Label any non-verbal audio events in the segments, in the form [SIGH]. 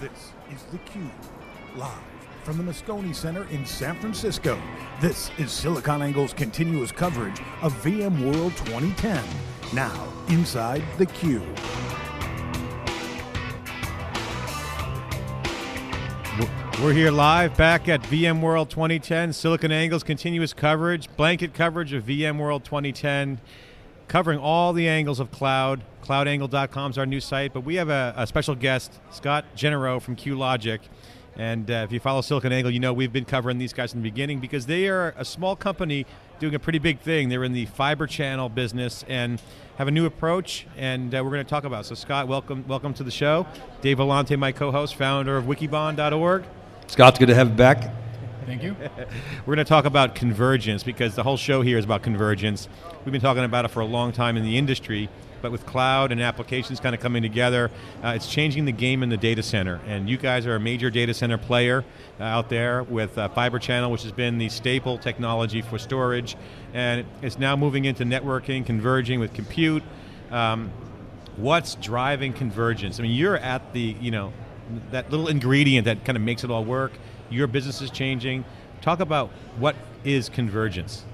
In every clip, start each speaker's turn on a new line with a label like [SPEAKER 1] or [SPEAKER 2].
[SPEAKER 1] This is the theCUBE, live from the Moscone Center in San Francisco. This is SiliconANGLE's continuous coverage of VMworld 2010. Now, inside the theCUBE.
[SPEAKER 2] We're here live back at VMworld 2010, SiliconANGLE's continuous coverage, blanket coverage of VMworld 2010 covering all the angles of cloud. CloudAngle.com is our new site, but we have a, a special guest, Scott Genereux from QLogic. And uh, if you follow SiliconANGLE, you know we've been covering these guys in the beginning because they are a small company doing a pretty big thing. They're in the fiber channel business and have a new approach, and uh, we're going to talk about. It. So, Scott, welcome, welcome to the show. Dave Vellante, my co-host, founder of Wikibon.org.
[SPEAKER 3] Scott's good to have you back.
[SPEAKER 4] Thank you. [LAUGHS]
[SPEAKER 2] We're going to talk about convergence because the whole show here is about convergence. We've been talking about it for a long time in the industry, but with cloud and applications kind of coming together, uh, it's changing the game in the data center. And you guys are a major data center player uh, out there with uh, Fiber Channel, which has been the staple technology for storage, and it's now moving into networking, converging with compute. Um, what's driving convergence? I mean, you're at the you know that little ingredient that kind of makes it all work your business is changing. Talk about what is convergence.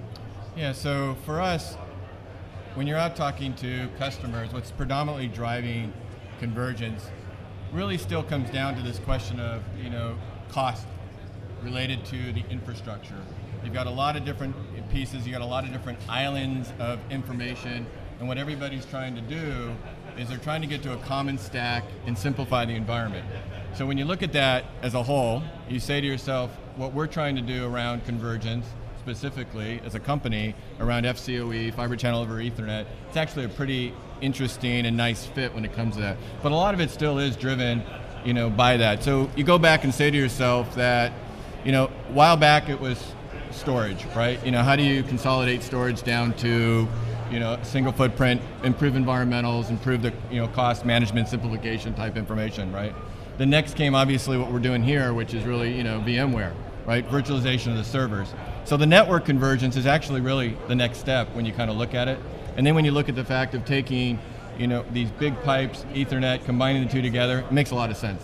[SPEAKER 4] Yeah, so for us, when you're out talking to customers, what's predominantly driving convergence really still comes down to this question of, you know, cost related to the infrastructure. You've got a lot of different pieces, you've got a lot of different islands of information, and what everybody's trying to do is they're trying to get to a common stack and simplify the environment. So when you look at that as a whole, you say to yourself, what we're trying to do around convergence, specifically as a company around FCOE, fiber channel over Ethernet, it's actually a pretty interesting and nice fit when it comes to that. But a lot of it still is driven, you know, by that. So you go back and say to yourself that, you know, a while back it was storage, right? You know, how do you consolidate storage down to, you know, single footprint, improve environmentals, improve the, you know, cost management simplification type information, right? The next came obviously what we're doing here, which is really you know VMware, right? Virtualization of the servers. So the network convergence is actually really the next step when you kind of look at it. And then when you look at the fact of taking you know these big pipes, Ethernet, combining the two together, it makes a lot of sense.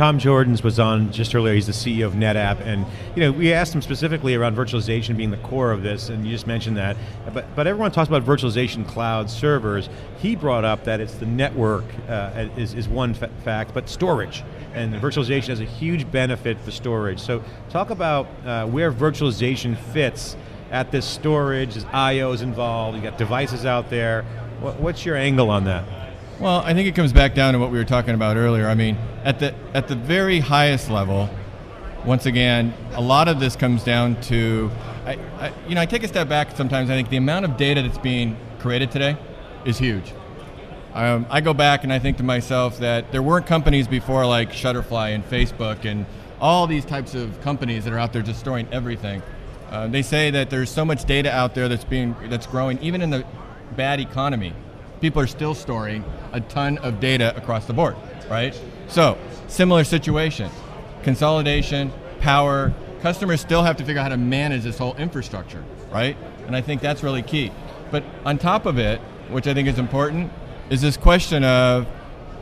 [SPEAKER 2] Tom Georgens was on just earlier. He's the CEO of NetApp, and you know we asked him specifically around virtualization being the core of this, and you just mentioned that. But but everyone talks about virtualization cloud servers. He brought up that it's the network uh, is is one fa fact, but storage and virtualization has a huge benefit for storage. So talk about uh, where virtualization fits at this storage. Is I/Os involved? You got devices out there. What, what's your angle on that?
[SPEAKER 4] Well, I think it comes back down to what we were talking about earlier. I mean, at the at the very highest level, once again, a lot of this comes down to, I, I, you know, I take a step back sometimes. I think the amount of data that's being created today is huge. Um, I go back and I think to myself that there weren't companies before like Shutterfly and Facebook and all these types of companies that are out there just storing everything. Uh, they say that there's so much data out there that's being that's growing, even in the bad economy people are still storing a ton of data across the board, right? So, similar situation. Consolidation, power, customers still have to figure out how to manage this whole infrastructure, right? And I think that's really key. But on top of it, which I think is important, is this question of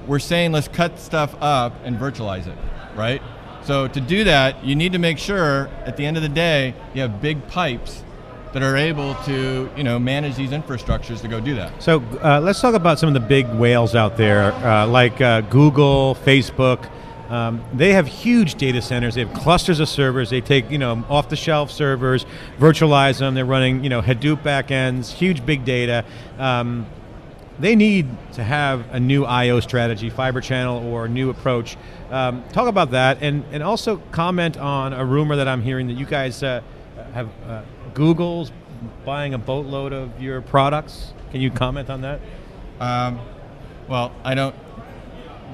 [SPEAKER 4] we're saying let's cut stuff up and virtualize it, right? So to do that, you need to make sure at the end of the day you have big pipes that are able to you know manage these infrastructures to go do that.
[SPEAKER 2] So uh, let's talk about some of the big whales out there, uh, like uh, Google, Facebook. Um, they have huge data centers. They have clusters of servers. They take you know off-the-shelf servers, virtualize them. They're running you know Hadoop backends, huge big data. Um, they need to have a new I/O strategy, fiber channel, or a new approach. Um, talk about that, and and also comment on a rumor that I'm hearing that you guys uh, have uh, Google's buying a boatload of your products. Can you comment on that? Um,
[SPEAKER 4] well, I don't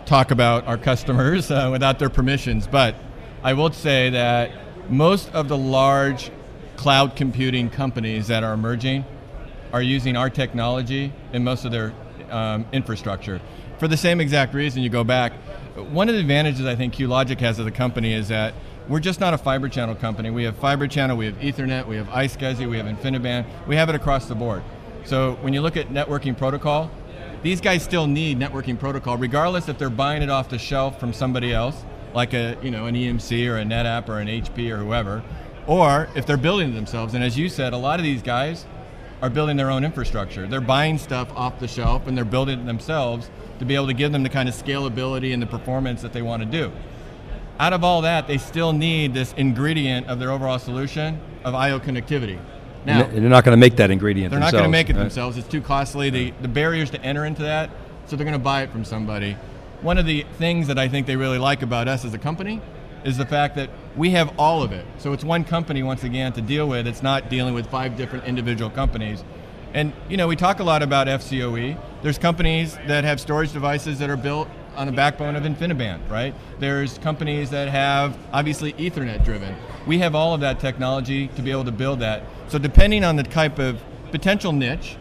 [SPEAKER 4] talk about our customers uh, without their permissions, but I will say that most of the large cloud computing companies that are emerging are using our technology in most of their um, infrastructure. For the same exact reason, you go back. One of the advantages I think QLogic has as a company is that we're just not a fiber channel company. We have fiber channel, we have Ethernet, we have iSCSI, we have InfiniBand. We have it across the board. So when you look at networking protocol, these guys still need networking protocol, regardless if they're buying it off the shelf from somebody else, like a you know an EMC or a NetApp or an HP or whoever, or if they're building it themselves. And as you said, a lot of these guys are building their own infrastructure. They're buying stuff off the shelf and they're building it themselves to be able to give them the kind of scalability and the performance that they want to do. Out of all that, they still need this ingredient of their overall solution of I/O connectivity. Now,
[SPEAKER 3] and they're not going to make that ingredient
[SPEAKER 4] they're not going to make it
[SPEAKER 3] right?
[SPEAKER 4] themselves. It's too costly. The, the barriers to enter into that, so they're going to buy it from somebody. One of the things that I think they really like about us as a company is the fact that we have all of it. So it's one company once again to deal with. It's not dealing with five different individual companies. And you know, we talk a lot about FCOE. There's companies that have storage devices that are built on the backbone of InfiniBand, right? There's companies that have obviously Ethernet driven. We have all of that technology to be able to build that. So depending on the type of potential niche,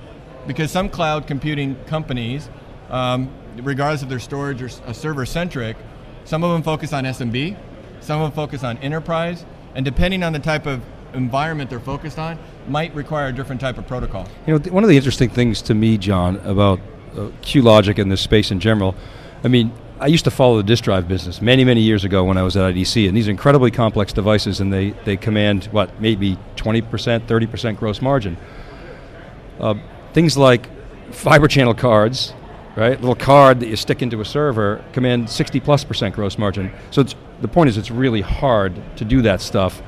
[SPEAKER 4] because some cloud computing companies, um, regardless of their storage or uh, server centric, some of them focus on SMB, some of them focus on enterprise, and depending on the type of environment they're focused on, might require a different type of protocol.
[SPEAKER 3] You know, one of the interesting things to me, John, about uh, QLogic and this space in general, I mean, I used to follow the disk drive business many, many years ago when I was at IDC, and these are incredibly complex devices, and they, they command, what, maybe 20%, 30% gross margin. Uh, things like fiber channel cards, right? Little card that you stick into a server command 60 plus percent gross margin. So the point is, it's really hard to do that stuff.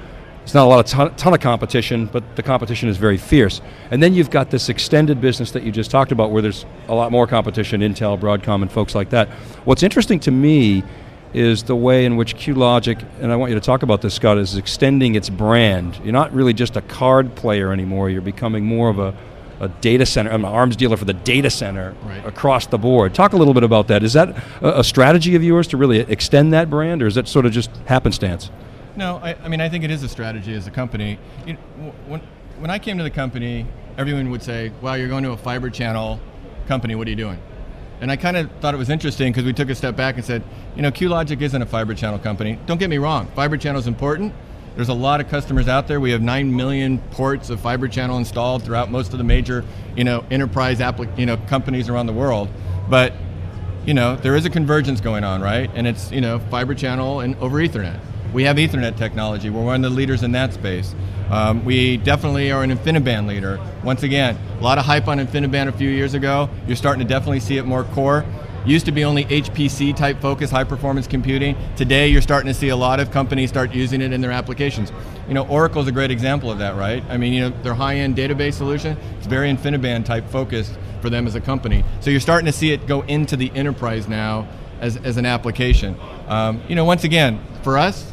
[SPEAKER 3] It's not a lot of ton, ton of competition, but the competition is very fierce. And then you've got this extended business that you just talked about, where there's a lot more competition, Intel, Broadcom, and folks like that. What's interesting to me is the way in which QLogic, and I want you to talk about this, Scott, is extending its brand. You're not really just a card player anymore. You're becoming more of a, a data center, I'm an arms dealer for the data center
[SPEAKER 4] Right.
[SPEAKER 3] across the board. Talk a little bit about that. Is that a, a strategy of yours to really extend that brand, or is that sort of just happenstance?
[SPEAKER 4] No, I, I mean, I think it is a strategy as a company. You know, when, when I came to the company, everyone would say, wow, you're going to a fiber channel company, what are you doing? And I kind of thought it was interesting because we took a step back and said, you know, QLogic isn't a fiber channel company. Don't get me wrong, fiber channel is important. There's a lot of customers out there. We have 9 million ports of fiber channel installed throughout most of the major, you know, enterprise applic- you know, companies around the world. But you know, there is a convergence going on, right? And it's, you know, fiber channel and over Ethernet. We have Ethernet technology. We're one of the leaders in that space. Um, we definitely are an InfiniBand leader. Once again, a lot of hype on InfiniBand a few years ago. You're starting to definitely see it more core. Used to be only HPC type focus, high performance computing. Today, you're starting to see a lot of companies start using it in their applications. You know, Oracle's a great example of that, right? I mean, you know, their high-end database solution, it's very InfiniBand type focused for them as a company. So you're starting to see it go into the enterprise now as, as an application. Um, you know, once again, for us,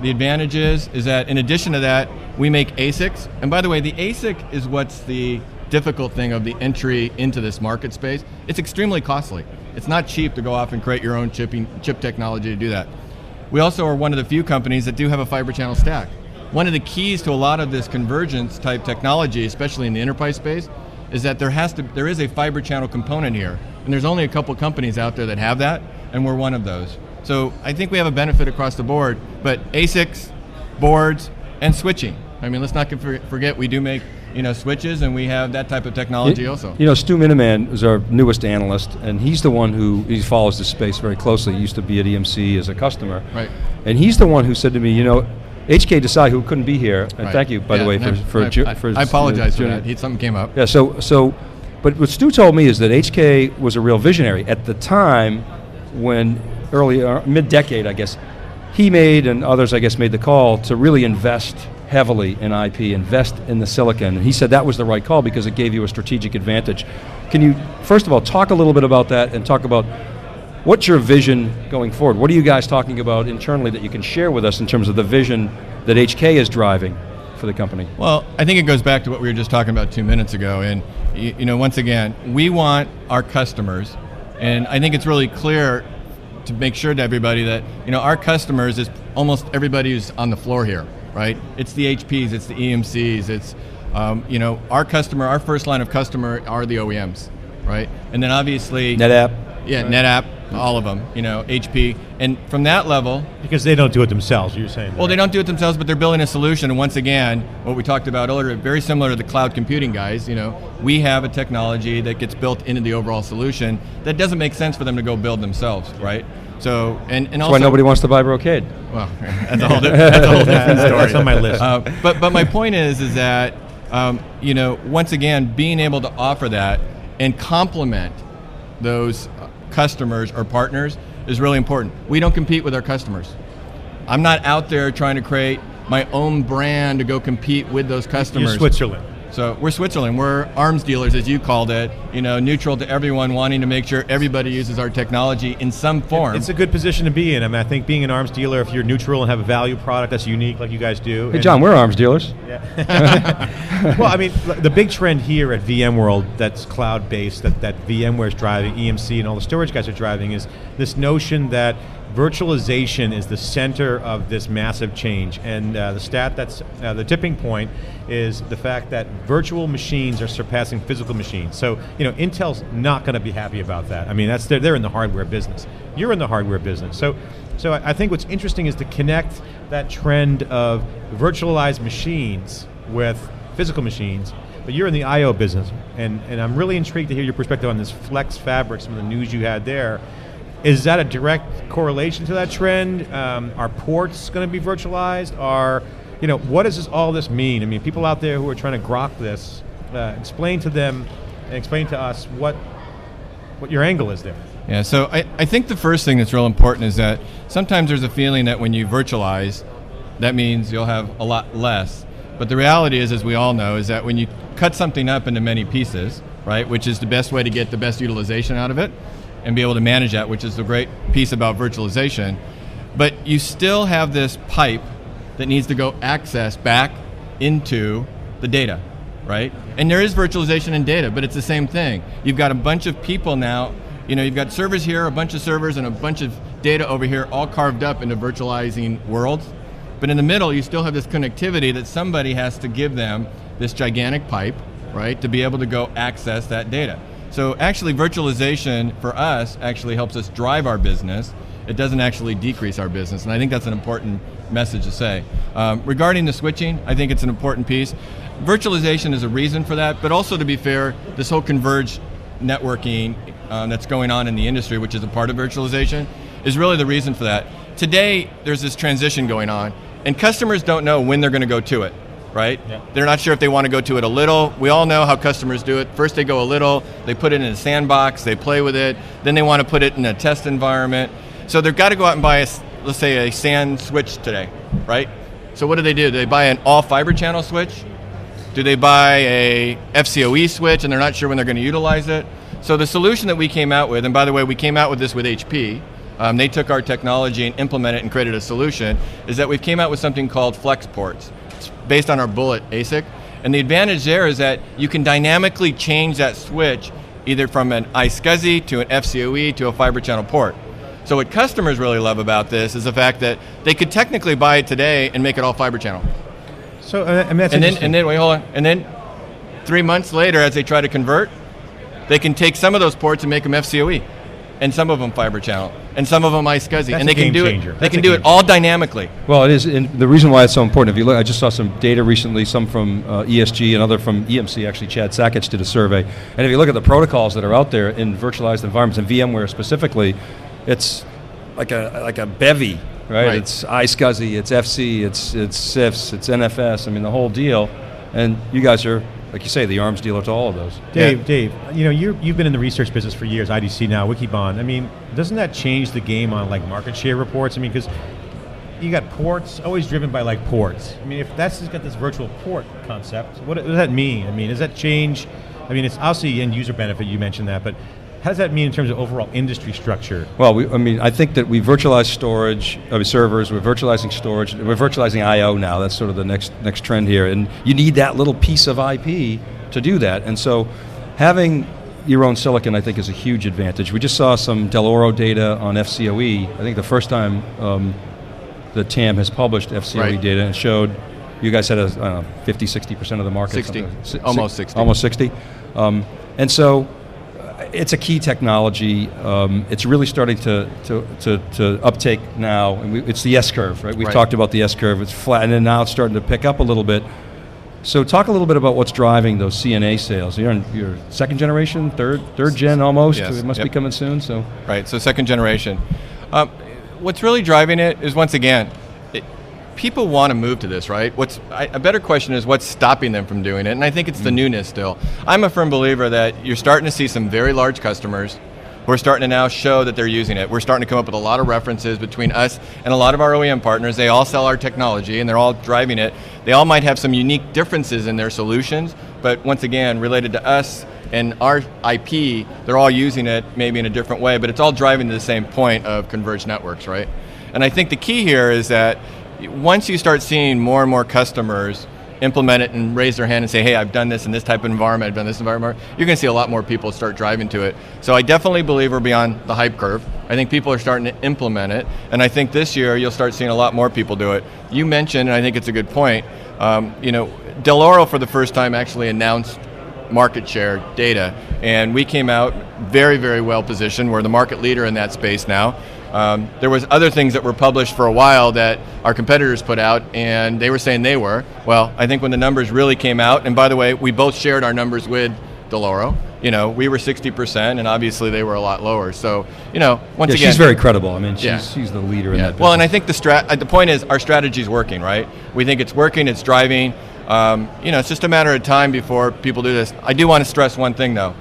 [SPEAKER 4] the advantage is, is that in addition to that, we make ASICs. And by the way, the ASIC is what's the difficult thing of the entry into this market space. It's extremely costly. It's not cheap to go off and create your own chipping, chip technology to do that. We also are one of the few companies that do have a fiber channel stack. One of the keys to a lot of this convergence type technology, especially in the enterprise space, is that there has to there is a fiber channel component here. And there's only a couple companies out there that have that, and we're one of those. So I think we have a benefit across the board, but ASICs, boards, and switching. I mean, let's not forget we do make you know switches, and we have that type of technology
[SPEAKER 3] You-
[SPEAKER 4] also.
[SPEAKER 3] You know, Stu Miniman is our newest analyst, and he's the one who he follows this space very closely. He used to be at EMC as a customer,
[SPEAKER 4] Right.
[SPEAKER 3] And he's the one who said to me, you know, HK Desai, who couldn't be here, and
[SPEAKER 4] Right.
[SPEAKER 3] thank you, by
[SPEAKER 4] Yeah,
[SPEAKER 3] the way, for
[SPEAKER 4] I-
[SPEAKER 3] for,
[SPEAKER 4] I,
[SPEAKER 3] ju-
[SPEAKER 4] I-
[SPEAKER 3] for
[SPEAKER 4] I apologize for that. He, something came up.
[SPEAKER 3] Yeah, so so, but what Stu told me is that HK was a real visionary at the time when early uh, mid decade, I guess, he made and others, I guess, made the call to really invest heavily in IP, invest in the silicon. And he said that was the right call because it gave you a strategic advantage. Can you first of all talk a little bit about that and talk about what's your vision going forward? What are you guys talking about internally that you can share with us in terms of the vision that HK is driving for the company?
[SPEAKER 4] Well, I think it goes back to what we were just talking about two minutes ago. And, you, you know, once again, we want our customers, and I think it's really clear to make sure to everybody that, you know, our customers is almost everybody who's on the floor here, right? It's the HPs, it's the EMCs, it's, um, you know, our customer, our first line of customer are the OEMs, right? And then obviously,
[SPEAKER 3] NetApp.
[SPEAKER 4] yeah, NetApp. All of them, you know, HP. And from that level,
[SPEAKER 2] Because they don't do it themselves, you're saying.
[SPEAKER 4] well, they don't do it themselves, but they're building a solution. And once again, what we talked about earlier, very similar to the cloud computing guys. You know, we have a technology that gets built into the overall solution that doesn't make sense for them to go build themselves, right? So, and, and
[SPEAKER 3] That's
[SPEAKER 4] also
[SPEAKER 3] why nobody wants to buy Brocade.
[SPEAKER 4] Well, [LAUGHS] that's a whole, di- [LAUGHS] that's a whole different story.
[SPEAKER 2] That's on my list.
[SPEAKER 4] Uh, but but my point is is that um, you know once again being able to offer that and complement those customers or partners is really important. We don't compete with our customers. I'm not out there trying to create my own brand to go compete with those customers.
[SPEAKER 2] You're Switzerland.
[SPEAKER 4] So we're Switzerland. We're arms dealers, as you called it. You know, neutral to everyone, wanting to make sure everybody uses our technology in some form.
[SPEAKER 2] It's a good position to be in. I mean, I think being an arms dealer, if you're neutral and have a value product that's unique, like you guys do.
[SPEAKER 3] Hey, John, we're arms dealers. Yeah. [LAUGHS]
[SPEAKER 2] well, I mean, the big trend here at VMworld that's cloud based, that, that VMware is driving, EMC and all the storage guys are driving, is this notion that virtualization is the center of this massive change. And uh, the stat that's uh, the tipping point is the fact that virtual machines are surpassing physical machines. So, you know, Intel's not going to be happy about that. I mean, that's they're, they're in the hardware business. You're in the hardware business. So, so I think what's interesting is to connect that trend of virtualized machines with physical machines. But you're in the I/O business, and, and I'm really intrigued to hear your perspective on this Flex Fabric, some of the news you had there. Is that a direct correlation to that trend? Um, are ports going to be virtualized? Are you know what does this all this mean? I mean, people out there who are trying to grok this, uh, explain to them, and explain to us what what your angle is there.
[SPEAKER 4] Yeah, so I, I think the first thing that's real important is that sometimes there's a feeling that when you virtualize, that means you'll have a lot less. But the reality is, as we all know, is that when you cut something up into many pieces, right, which is the best way to get the best utilization out of it and be able to manage that, which is the great piece about virtualization, but you still have this pipe that needs to go access back into the data, right? And there is virtualization in data, but it's the same thing. You've got a bunch of people now, you know, you've got servers here, a bunch of servers, and a bunch of data over here, all carved up into virtualizing worlds. But in the middle, you still have this connectivity that somebody has to give them this gigantic pipe, right, to be able to go access that data. So actually, virtualization for us actually helps us drive our business. It doesn't actually decrease our business, and I think that's an important message to say. Um, regarding the switching, I think it's an important piece. Virtualization is a reason for that, but also to be fair, this whole converged networking um, that's going on in the industry, which is a part of virtualization, is really the reason for that. Today, there's this transition going on, and customers don't know when they're going to go to it, right?
[SPEAKER 2] Yeah.
[SPEAKER 4] They're not sure if they want to go to it a little. We all know how customers do it. First, they go a little, they put it in a sandbox, they play with it, then they want to put it in a test environment. So they've got to go out and buy, a, let's say, a SAN switch today, right? So what do they do? Do they buy an all fiber channel switch? Do they buy a FCOE switch and they're not sure when they're going to utilize it? So the solution that we came out with, and by the way, we came out with this with HP. Um, they took our technology and implemented it and created a solution. Is that we've came out with something called flex ports, based on our Bullet ASIC. And the advantage there is that you can dynamically change that switch either from an iSCSI to an FCOE to a fiber channel port. So what customers really love about this is the fact that they could technically buy it today and make it all fiber channel
[SPEAKER 2] So, uh, I mean, that's
[SPEAKER 4] and then and then wait, hold on. And then three months later, as they try to convert, they can take some of those ports and make them FCOE, and some of them fiber channel, and some of them iSCSI, and they can do
[SPEAKER 2] changer.
[SPEAKER 4] it. They
[SPEAKER 2] That's
[SPEAKER 4] can do it all dynamically.
[SPEAKER 3] Well, it is, and the reason why it's so important. If you look, I just saw some data recently, some from uh, ESG and other from EMC. Actually, Chad Sakac did a survey, and if you look at the protocols that are out there in virtualized environments and VMware specifically, it's like a like a bevy, right?
[SPEAKER 4] Right.
[SPEAKER 3] It's iSCSI, it's FC, it's it's CIFS, it's NFS. I mean, the whole deal. And you guys are, like you say, the arms dealer to all of those.
[SPEAKER 2] Dave,
[SPEAKER 4] Yeah.
[SPEAKER 2] Dave, you know you you've been in the research business for years. IDC now, Wikibon. I mean, doesn't that change the game on like market share reports? I mean, because you got ports always driven by like ports. I mean, if that's just got this virtual port concept, what, what does that mean? I mean, does that change? I mean, it's obviously end user benefit. You mentioned that, but how does that mean in terms of overall industry structure?
[SPEAKER 3] Well, we, I mean, I think that we virtualize storage, I mean, servers. We're virtualizing storage. We're virtualizing I/O now. That's sort of the next next trend here, and you need that little piece of IP to do that. And so, having your own silicon, I think, is a huge advantage. We just saw some Dell'Oro data on FCOE. I think the first time um, the TAM has published FCOE
[SPEAKER 4] Right.
[SPEAKER 3] data and showed you guys had a I don't know, 50, 60 percent of the market.
[SPEAKER 4] 60. Almost 60.
[SPEAKER 3] Almost 60. Um, and so it's a key technology. Um, it's really starting to, to, to, to uptake now. And we, it's the S curve, right? We've
[SPEAKER 4] Right.
[SPEAKER 3] talked about the S curve. It's flat, and then now it's starting to pick up a little bit. So talk a little bit about what's driving those CNA sales. You're in your second generation, third third gen almost.
[SPEAKER 4] Yes,
[SPEAKER 3] It must be coming soon. So
[SPEAKER 4] Right, so second generation. Um, what's really driving it is once again, it, people want to move to this, right? What's I, a better question is what's stopping them from doing it, and I think it's the mm. newness still. I'm a firm believer that you're starting to see some very large customers who are starting to now show that they're using it. We're starting to come up with a lot of references between us and a lot of our OEM partners. They all sell our technology and they're all driving it. They all might have some unique differences in their solutions, but once again, related to us and our IP, they're all using it maybe in a different way, but it's all driving to the same point of converged networks, right? And I think the key here is that once you start seeing more and more customers implement it and raise their hand and say, hey, I've done this in this type of environment, I've done this environment, you're going to see a lot more people start driving to it. So I definitely believe we're beyond the hype curve. I think people are starting to implement it, and I think this year you'll start seeing a lot more people do it. You mentioned, and I think it's a good point, um, you know, Dell'Oro for the first time actually announced market share data. And we came out very, very well positioned. We're the market leader in that space now. Um, there was other things that were published for a while that our competitors put out, and they were saying they were. Well, I think when the numbers really came out, and by the way, we both shared our numbers with Dell'Oro. You know, we were 60%, and obviously they were a lot lower. So, you know, once
[SPEAKER 3] yeah,
[SPEAKER 4] again,
[SPEAKER 3] she's very credible. I mean, she's,
[SPEAKER 4] Yeah.
[SPEAKER 3] she's the leader in
[SPEAKER 4] yeah.
[SPEAKER 3] that.
[SPEAKER 4] Well, and I think the strat. uh, The point is, our strategy is working, right? We think it's working. It's driving. Um, you know, it's just a matter of time before people do this. I do want to stress one thing, though.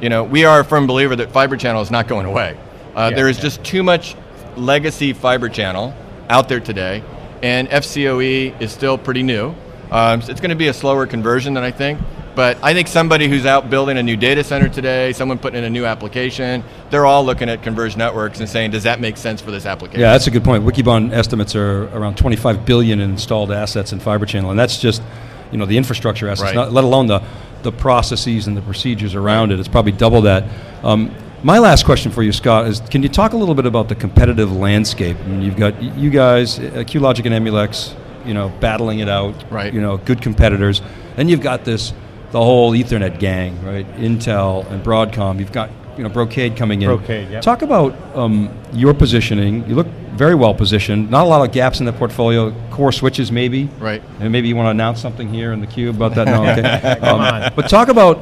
[SPEAKER 4] You know, we are a firm believer that fiber channel is not going away. Uh,
[SPEAKER 2] Yeah,
[SPEAKER 4] there is
[SPEAKER 2] yeah.
[SPEAKER 4] just too much legacy fiber channel out there today, and FCOE is still pretty new. Um, so it's going to be a slower conversion than I think. But I think somebody who's out building a new data center today, someone putting in a new application, they're all looking at converged networks and saying, does that make sense for this application?
[SPEAKER 3] Yeah, that's a good point. Wikibon estimates are around 25 billion in installed assets in fiber channel, and that's just, you know, the infrastructure assets,
[SPEAKER 4] Right.
[SPEAKER 3] not, let alone the, the processes and the procedures around it. It's probably double that. Um, my last question for you, Scott, is can you talk a little bit about the competitive landscape? I mean, you've got you guys, uh, QLogic and Emulex, you know, battling it out.
[SPEAKER 4] Right.
[SPEAKER 3] You know, good competitors. Then you've got this, the whole Ethernet gang, right? Intel and Broadcom. You've got, you know, Brocade coming in.
[SPEAKER 2] Brocade, yep.
[SPEAKER 3] Talk about um, your positioning. You look very well positioned. Not a lot of gaps in the portfolio. Core switches, maybe.
[SPEAKER 4] Right.
[SPEAKER 3] And maybe you want to announce something here in the queue about that. No, [LAUGHS] okay.
[SPEAKER 2] Come on.
[SPEAKER 3] But talk about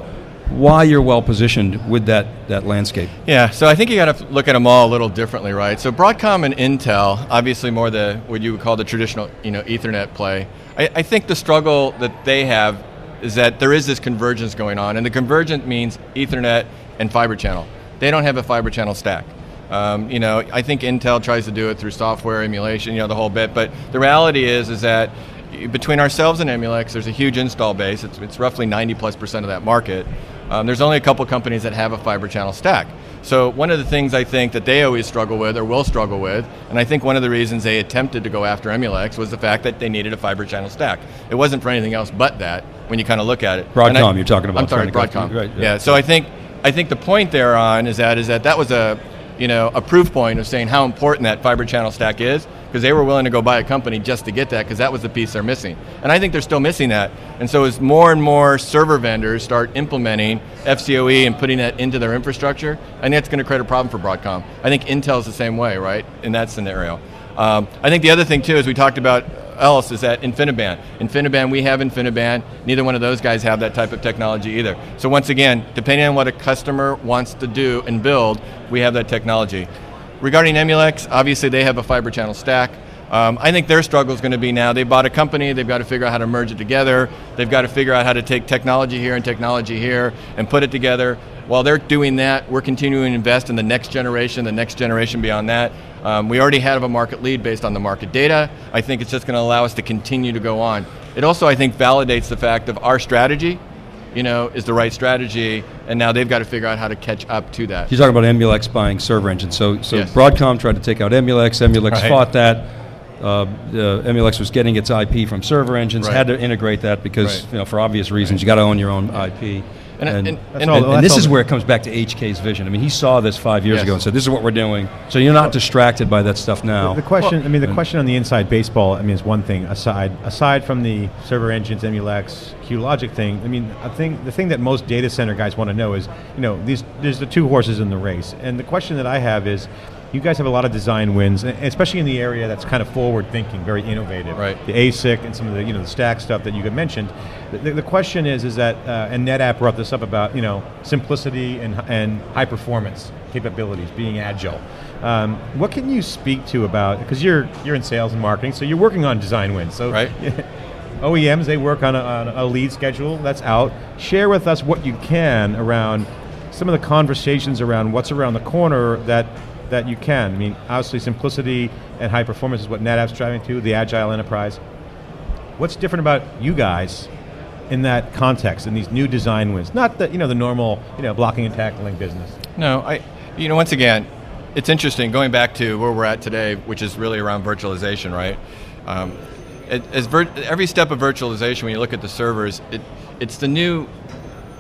[SPEAKER 3] why you're well positioned with that that landscape.
[SPEAKER 4] Yeah, so I think you got to look at them all a little differently, right? So Broadcom and Intel, obviously more the what you would call the traditional, you know, Ethernet play. I, I think the struggle that they have is that there is this convergence going on, and the convergence means Ethernet and fiber channel. They don't have a fiber channel stack. Um, you know, I think Intel tries to do it through software emulation, you know, the whole bit. But the reality is, is that between ourselves and Emulex, there's a huge install base. It's, it's roughly 90 plus percent of that market. Um, there's only a couple companies that have a fiber channel stack. So one of the things I think that they always struggle with or will struggle with, and I think one of the reasons they attempted to go after Emulex was the fact that they needed a fiber channel stack. It wasn't for anything else but that when you kind of look at it. And I-
[SPEAKER 3] Broadcom, you're talking about,
[SPEAKER 4] I'm sorry,
[SPEAKER 3] trying to go
[SPEAKER 4] Broadcom.
[SPEAKER 3] right, yeah.
[SPEAKER 4] yeah. So I think I think the point there on is that is that that was a you know a proof point of saying how important that fiber channel stack is because they were willing to go buy a company just to get that because that was the piece they're missing. And I think they're still missing that. And so as more and more server vendors start implementing FCOE and putting that into their infrastructure, I think that's going to create a problem for Broadcom. I think Intel's the same way, right? In that scenario. Um, I think the other thing too, as we talked about else, is that InfiniBand. InfiniBand, we have InfiniBand. Neither one of those guys have that type of technology either. So once again, depending on what a customer wants to do and build, we have that technology. Regarding Emulex, obviously they have a fiber channel stack. Um, I think their struggle is going to be now they bought a company, they've got to figure out how to merge it together, they've got to figure out how to take technology here and technology here and put it together. While they're doing that, we're continuing to invest in the next generation, the next generation beyond that. Um, we already have a market lead based on the market data. I think it's just going to allow us to continue to go on. It also, I think, validates the fact of our strategy, you know, is the right strategy, and now they've got to figure out how to catch up to that.
[SPEAKER 3] You're talking about Emulex buying ServerEngines. So, so
[SPEAKER 4] Yes.
[SPEAKER 3] Broadcom tried to take out Emulex. Emulex
[SPEAKER 2] Right.
[SPEAKER 3] fought that. Uh, uh, Emulex was getting its IP from ServerEngines.
[SPEAKER 4] Right.
[SPEAKER 3] Had to integrate that because,
[SPEAKER 4] Right.
[SPEAKER 3] you know, for obvious reasons, you got to own your own IP.
[SPEAKER 4] And,
[SPEAKER 3] And-
[SPEAKER 4] and, and-
[SPEAKER 2] all-
[SPEAKER 3] and, and this is where it comes back to HK's vision. I mean, he saw this five years
[SPEAKER 4] Yes.
[SPEAKER 3] ago and said, "This is what we're doing." So you're not distracted by that stuff now.
[SPEAKER 2] The question, I mean, the question on the inside baseball, I mean, is one thing. Aside, aside from the ServerEngines, Emulex, QLogic thing, I mean, I think the thing that most data center guys want to know is, you know, these there's the two horses in the race, and the question that I have is, you guys have a lot of design wins, especially in the area that's kind of forward thinking, very innovative.
[SPEAKER 4] Right.
[SPEAKER 2] The ASIC and some of the you know the stack stuff that you had mentioned. The, the, question is, is that uh, and NetApp brought this up about you know simplicity and and high performance capabilities, being agile. Um, what can you speak to about because you're you're in sales and marketing, so you're working on design wins. So
[SPEAKER 4] Right. [LAUGHS]
[SPEAKER 2] OEMs they work on a, on a lead schedule that's out. Share with us what you can around some of the conversations around what's around the corner that that you can. I mean, obviously simplicity and high performance is what NetApp's driving to, the agile enterprise. What's different about you guys in that context, in these new design wins? Not the you know the normal you know blocking and tackling business.
[SPEAKER 4] No, I, you know, once again, it's interesting going back to where we're at today, which is really around virtualization, right? Um, as every step of virtualization, when you look at the servers, it, it's the new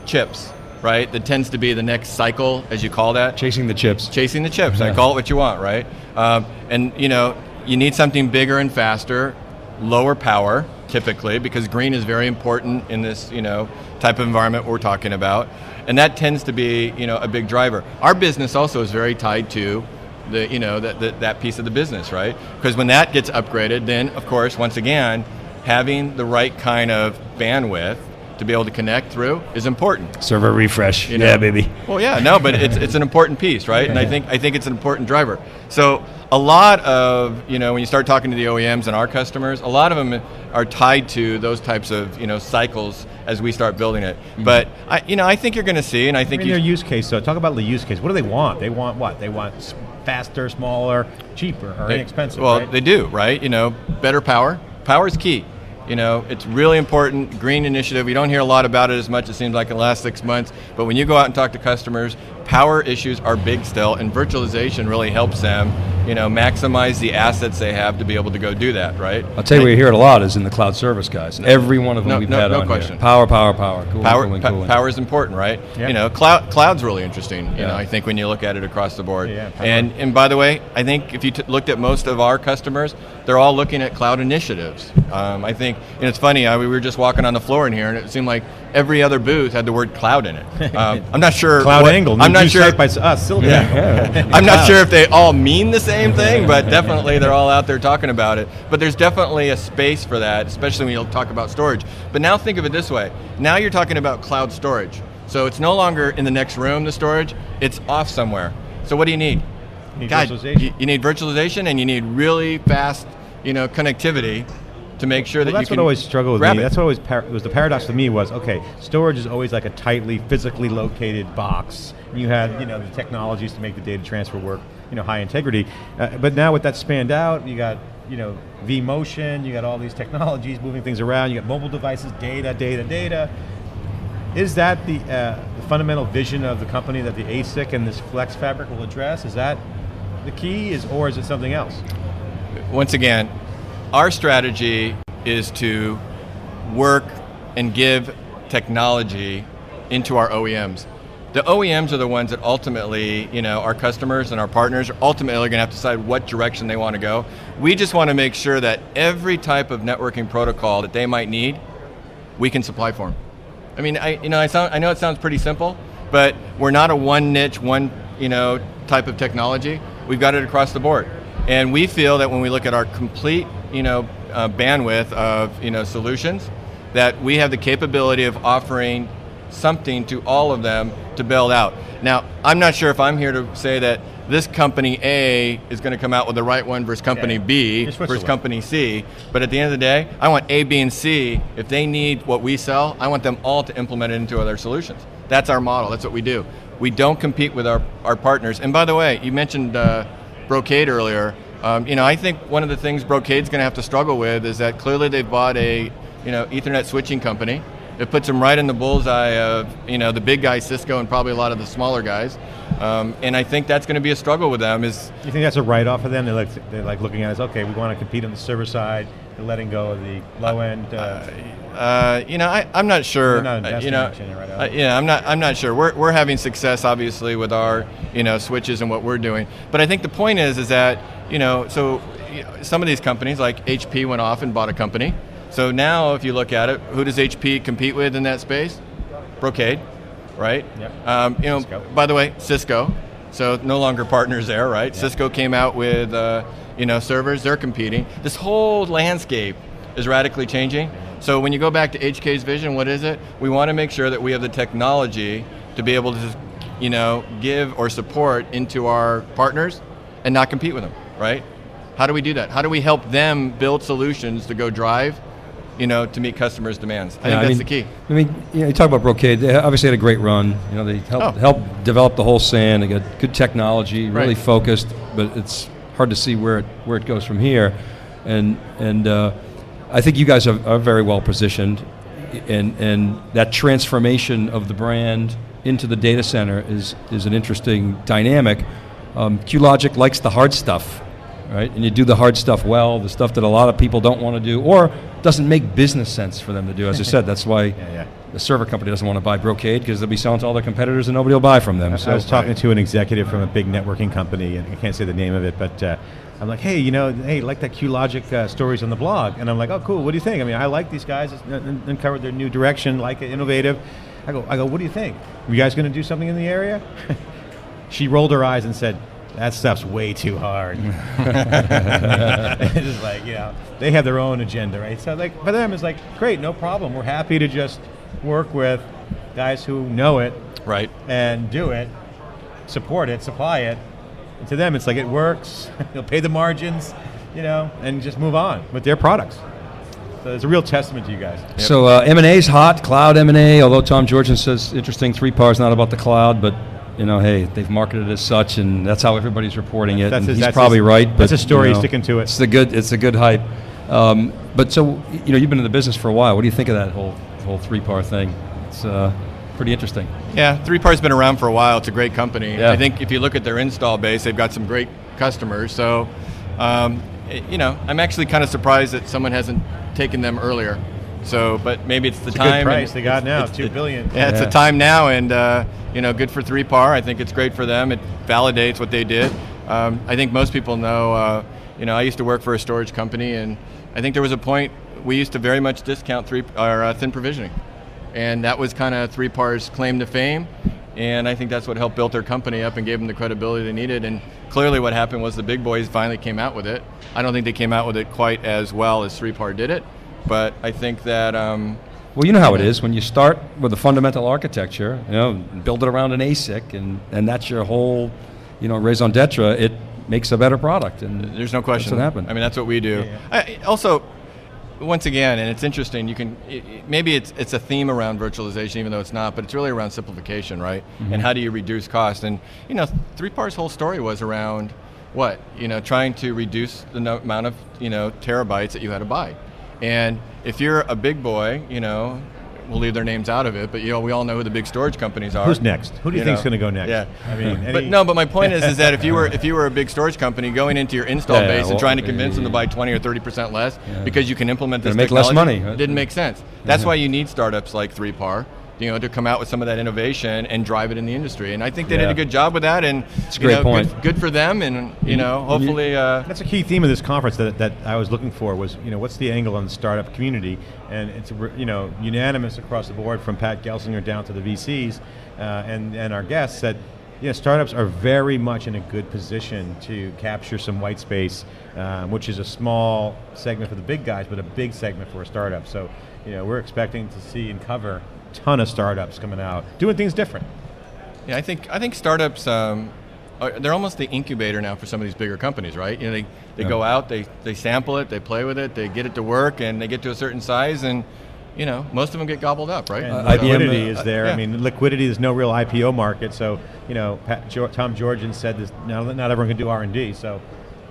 [SPEAKER 4] chips, right? That tends to be the next cycle, as you call that.
[SPEAKER 3] Chasing the chips.
[SPEAKER 4] chasing the chips. I call it what you want, right? Um, and you know, you need something bigger and faster, lower power, typically, because green is very important in this you know type of environment we're talking about, and that tends to be you know a big driver. Our business also is very tied to the you know that that, that piece of the business, right? Because when that gets upgraded, then of course, once again, having the right kind of bandwidth to be able to connect through is important.
[SPEAKER 3] Server refresh.
[SPEAKER 4] You know?
[SPEAKER 3] yeah, baby.
[SPEAKER 4] Well, yeah, no, but it's, it's an important piece, right? And I think I think it's an important driver. So a lot of you know when you start talking to the OEMs and our customers, a lot of them are tied to those types of you know cycles as we start building it. Mm-hmm. But I you know I think you're going to see, and I
[SPEAKER 2] I
[SPEAKER 4] think
[SPEAKER 2] mean,
[SPEAKER 4] you,
[SPEAKER 2] their use case. So talk about the use case. What do they want? They want what? They want faster, smaller, cheaper, or
[SPEAKER 4] They-
[SPEAKER 2] inexpensive.
[SPEAKER 4] Well,
[SPEAKER 2] right?
[SPEAKER 4] they do, right? You know, better power. Power is key. You know, it's really important. Green initiative. We don't hear a lot about it as much. It seems like in the last six months. But when you go out and talk to customers, power issues are big still, and virtualization really helps them. You know, maximize the assets they have to be able to go do that. Right.
[SPEAKER 3] I'll tell you where you hear it a lot is in the cloud service guys. And every one of them
[SPEAKER 4] No-
[SPEAKER 3] we've
[SPEAKER 4] no-
[SPEAKER 3] had
[SPEAKER 4] no
[SPEAKER 3] on
[SPEAKER 4] question.
[SPEAKER 3] here. Power, power, power. Cooling,
[SPEAKER 4] Power,
[SPEAKER 3] cooling, cooling.
[SPEAKER 4] power is important, right?
[SPEAKER 2] Yeah.
[SPEAKER 4] You know, cloud, cloud's really interesting. You
[SPEAKER 3] Yeah.
[SPEAKER 4] know, I think when you look at it across the board.
[SPEAKER 2] Yeah, power.
[SPEAKER 4] and and by the way, I think if you t- looked at most of our customers, they're all looking at cloud initiatives. Um, I think, and it's funny. I, we were just walking on the floor in here, and it seemed like every other booth had the word cloud in it. [LAUGHS] Um, I'm not sure.
[SPEAKER 2] Cloud
[SPEAKER 4] what-
[SPEAKER 2] Angle.
[SPEAKER 4] I'm not sure.
[SPEAKER 2] site by s- us. Silicon [LAUGHS] Angle.
[SPEAKER 4] I'm not sure if they all mean the same [LAUGHS] thing, but definitely they're all out there talking about it. But there's definitely a space for that, especially when you talk about storage. But now think of it this way. Now you're talking about cloud storage. So it's no longer in the next room, the storage, it's off somewhere. So what do you need?
[SPEAKER 2] Need
[SPEAKER 4] God,
[SPEAKER 2] virtualization.
[SPEAKER 4] You, you need virtualization and you need really fast, you know, connectivity to make sure
[SPEAKER 2] Well,
[SPEAKER 4] that
[SPEAKER 2] that's
[SPEAKER 4] you
[SPEAKER 2] what always struggled with me.
[SPEAKER 4] it.
[SPEAKER 2] That's what always par- was the paradox for me was okay. Storage is always like a tightly physically located box. You had you know the technologies to make the data transfer work, you know, high integrity. Uh, but now with that spanned out, you got you know vMotion, you got all these technologies moving things around. You got mobile devices, data, data, data. Is that the, uh, the fundamental vision of the company that the ASIC and this Flex Fabric will address? Is that the key, is or is it something else?
[SPEAKER 4] once again, our strategy is to work and give technology into our OEMs. The OEMs are the ones that ultimately, you know, our customers and our partners are ultimately going to have to decide what direction they want to go. We just want to make sure that every type of networking protocol that they might need, we can supply for them. I mean, I, you know, I, sound, I know it sounds pretty simple, but we're not a one niche, one, you know, type of technology. We've got it across the board. And we feel that when we look at our complete, you know, uh, bandwidth of, you know, solutions, that we have the capability of offering something to all of them to build out. Now, I'm not sure if I'm here to say that this company A is going to come out with the right one versus company
[SPEAKER 2] Yeah.
[SPEAKER 4] B versus company C. But at the end of the day, I want A, B, and C. If they need what we sell, I want them all to implement it into other solutions. That's our model. That's what we do. We don't compete with our, our partners. And by the way, you mentioned uh, Brocade earlier. Um, you know, I think one of the things Brocade's going to have to struggle with is that clearly they've bought a, you know, Ethernet switching company. It puts them right in the bullseye of, you know, the big guys, Cisco, and probably a lot of the smaller guys. Um, and I think that's going to be a struggle with them. Is
[SPEAKER 2] You think that's a write-off for them? They're like, they're like looking at us. okay, we want to compete on the server side, they're letting go of the low-end. Uh,
[SPEAKER 4] Uh, you know, I, I'm not sure.
[SPEAKER 2] Not
[SPEAKER 4] uh, you know,
[SPEAKER 2] much in it right
[SPEAKER 4] uh, yeah, I'm not. I'm not sure. We're, we're having success, obviously, with our you know switches and what we're doing. But I think the point is, is that you know, so some of these companies, like HP, went off and bought a company. So now, if you look at it, who does HP compete with in that space? Brocade, right?
[SPEAKER 2] Yep.
[SPEAKER 4] Um, you know,
[SPEAKER 2] Cisco.
[SPEAKER 4] by the way, Cisco. So no longer partners there, right? Cisco came out with uh, you know servers. They're competing. This whole landscape is radically changing. So when you go back to HK's vision, what is it? We want to make sure that we have the technology to be able to, you know, give or support into our partners and not compete with them, right? How do we do that? How do we help them build solutions to go drive, you know, to meet customers' demands? I
[SPEAKER 3] Yeah,
[SPEAKER 4] think that's
[SPEAKER 3] mean,
[SPEAKER 4] the key.
[SPEAKER 3] I mean, you, know, you talk about Brocade. They obviously had a great run. You know, they helped
[SPEAKER 4] Oh.
[SPEAKER 3] helped develop the whole SAN. They got good technology, really
[SPEAKER 4] Right.
[SPEAKER 3] focused. But it's hard to see where it where it goes from here. And and uh, I think you guys are, are very well positioned. And and that transformation of the brand into the data center is is an interesting dynamic. Um, QLogic likes the hard stuff, right? And you do the hard stuff well, the stuff that a lot of people don't want to do, or doesn't make business sense for them to do. As I said, that's why [LAUGHS]
[SPEAKER 2] yeah.
[SPEAKER 3] the server company doesn't want to buy Brocade because they'll be selling to all their competitors and nobody will buy from them.
[SPEAKER 2] I-
[SPEAKER 3] So
[SPEAKER 2] I was talking to an executive from a big networking company, and I can't say the name of it, but uh, I'm like, hey, you know, hey, like that QLogic uh, stories on the blog, and I'm like, oh, cool. What do you think? I mean, I like these guys, it's- and, and covered their new direction, like it, innovative. I go, I go, what do you think? Are you guys going to do something in the area? [LAUGHS] she rolled her eyes and said, that stuff's way too hard. [LAUGHS] [LAUGHS] it's just like, you know, they have their own agenda, right? So, like, for them, it's like, great, no problem. We're happy to just work with guys who know it
[SPEAKER 4] Right.
[SPEAKER 2] and do it, support it, supply it. And to them, it's like it works. [LAUGHS] They'll pay the margins, you know, and just move on with their products. So it's a real testament to you guys.
[SPEAKER 3] So uh, M&A's hot, cloud M&A, although Tom Georgens says, interesting, 3PAR's not about the cloud, but, you know, hey, they've marketed it as such, and that's how everybody's reporting it.
[SPEAKER 2] That's
[SPEAKER 3] and
[SPEAKER 2] his-
[SPEAKER 3] he's
[SPEAKER 2] that's
[SPEAKER 3] probably
[SPEAKER 2] his-
[SPEAKER 3] right. But,
[SPEAKER 2] that's a story,
[SPEAKER 3] you know,
[SPEAKER 2] sticking to it.
[SPEAKER 3] It's a good, it's a good hype. Um, but so, you know, you've been in the business for a while. What do you think of that whole, whole 3PAR thing? It's uh, pretty interesting.
[SPEAKER 4] Yeah, 3PAR's been around for a while. It's a great company.
[SPEAKER 3] Yeah.
[SPEAKER 4] I think if you look at their install base, they've got some great customers. So, um, it- you know, I'm actually kind of surprised that someone hasn't taken them earlier. So, but maybe it's the
[SPEAKER 2] It's a
[SPEAKER 4] time.
[SPEAKER 2] good
[SPEAKER 4] and
[SPEAKER 2] price they got now,
[SPEAKER 4] it's-
[SPEAKER 2] two
[SPEAKER 4] it-
[SPEAKER 2] billion.
[SPEAKER 4] Yeah, it's
[SPEAKER 3] Yeah.
[SPEAKER 4] the time now, and uh, you know, good for 3PAR. I think it's great for them. It validates what they did. Um, I think most people know. Uh, you know, I used to work for a storage company, and I think there was a point we used to very much discount three or uh, thin provisioning, and that was kind of 3PAR's claim to fame. And I think that's what helped build their company up and gave them the credibility they needed. And clearly, what happened was the big boys finally came out with it. I don't think they came out with it quite as well as 3PAR did it, but I think that. Um,
[SPEAKER 3] Well, you know how it is when you start with a fundamental architecture, you know, build it around an ASIC, and, and that's your whole, you know, raison d'etre. It makes a better product, and
[SPEAKER 4] There's no question.
[SPEAKER 3] That's what happened.
[SPEAKER 4] I mean, that's what we do. I, also, once again, and it's interesting. You can i- i- maybe it's it's a theme around virtualization, even though it's not, but it's really around simplification, right?
[SPEAKER 3] Mm-hmm.
[SPEAKER 4] And how do you reduce cost? And you know, 3PAR's whole story was around what you know, trying to reduce the no, amount of you know terabytes that you had to buy. And if you're a big boy, you know. We'll leave their names out of it, but you know we all know who the big storage companies are.
[SPEAKER 2] Who's next? Who do you, think
[SPEAKER 4] know?
[SPEAKER 2] going to go next?
[SPEAKER 4] Yeah,
[SPEAKER 2] I mean,
[SPEAKER 4] but no, but my point is, is that if you were [LAUGHS] if you were a big storage company going into your install
[SPEAKER 3] Yeah, yeah,
[SPEAKER 4] base
[SPEAKER 3] well,
[SPEAKER 4] and trying to convince them to
[SPEAKER 3] eh,
[SPEAKER 4] buy 20 or 30 percent less
[SPEAKER 3] Yeah.
[SPEAKER 4] because you can implement this
[SPEAKER 3] Gonna make less money, right?
[SPEAKER 4] it didn't make sense. That's why you need startups like 3PAR, you know, to come out with some of that innovation and drive it in the industry. And I think they did a good job with that. And
[SPEAKER 3] It's a great
[SPEAKER 4] know,
[SPEAKER 3] point.
[SPEAKER 4] Good, good for them. And you know, hopefully, uh,
[SPEAKER 2] That's a key theme of this conference that, that I was looking for was, you know, what's the angle on the startup community? And it's, you know, unanimous across the board from Pat Gelsinger down to the VCs uh, and, and our guests that, you know, startups are very much in a good position to capture some white space, um, which is a small segment for the big guys, but a big segment for a startup. So, you know, we're expecting to see and cover a ton of startups coming out, doing things different.
[SPEAKER 4] Yeah, I think I think startups um, are, they're almost the incubator now for some of these bigger companies, right? You know, they, they
[SPEAKER 3] Yeah.
[SPEAKER 4] go out, they they sample it, they play with it, they get it to work, and they get to a certain size, and you know, most of them get gobbled up, right?
[SPEAKER 3] Uh,
[SPEAKER 2] liquidity
[SPEAKER 3] uh,
[SPEAKER 2] is there.
[SPEAKER 4] yeah.
[SPEAKER 2] I mean, liquidity. is no real IPO market. So you know, Pat, Tom Georgens said this. Not, not everyone can do R and D. So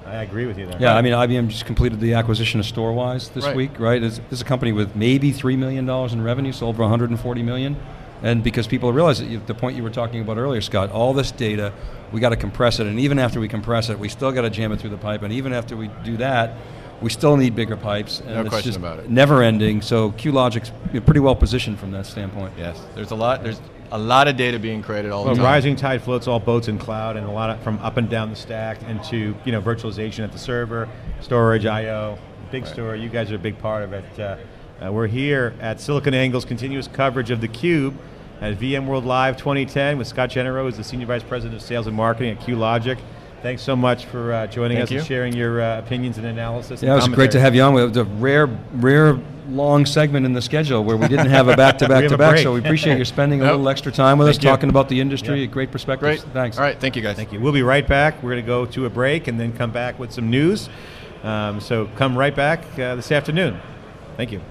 [SPEAKER 2] I agree with you there.
[SPEAKER 3] Yeah, I mean, IBM just completed the acquisition of Storwize this
[SPEAKER 4] Right.
[SPEAKER 3] week, right? It's, this is a company with maybe three million dollars in revenue, sold for 140 million. and because people realize that you, the point you were talking about earlier, Scott, all this data, we got to compress it, and even after we compress it, we still got to jam it through the pipe, and even after we do that, We still need bigger pipes, and
[SPEAKER 5] No
[SPEAKER 3] it's
[SPEAKER 5] question
[SPEAKER 3] just
[SPEAKER 5] about it.
[SPEAKER 3] never ending. So QLogic's pretty well positioned from that standpoint.
[SPEAKER 5] Yes, there's a lot. There's a lot of data being created all
[SPEAKER 2] Well,
[SPEAKER 5] the time.
[SPEAKER 2] rising tide floats all boats in cloud, and a lot of from up and down the stack, and to you know virtualization at the server, storage, I/O, big story. You guys are a big part of it. Uh, uh, we're here at SiliconANGLE's continuous coverage of the Cube at VMworld Live 2010 with Scott Genereux, who's the senior vice president of sales and marketing at QLogic. Thanks so much for uh, joining
[SPEAKER 5] Thank
[SPEAKER 2] us and sharing your uh, opinions and analysis.
[SPEAKER 3] Yeah,
[SPEAKER 2] and
[SPEAKER 3] it was great to have you on. It was a rare, rare long segment in the schedule where we didn't have a back to [LAUGHS] back to back. So we appreciate you spending a [LAUGHS]
[SPEAKER 5] Yep.
[SPEAKER 3] little extra time with us,
[SPEAKER 5] you.
[SPEAKER 3] talking about the industry.
[SPEAKER 2] Yeah.
[SPEAKER 3] Great perspectives.
[SPEAKER 5] Great.
[SPEAKER 3] Thanks.
[SPEAKER 5] All right. Thank you, guys.
[SPEAKER 2] Thank you. We'll be right back. We're going to go to a break and then come back with some news. Um, so come right back uh, this afternoon. Thank you.
[SPEAKER 5] Yes.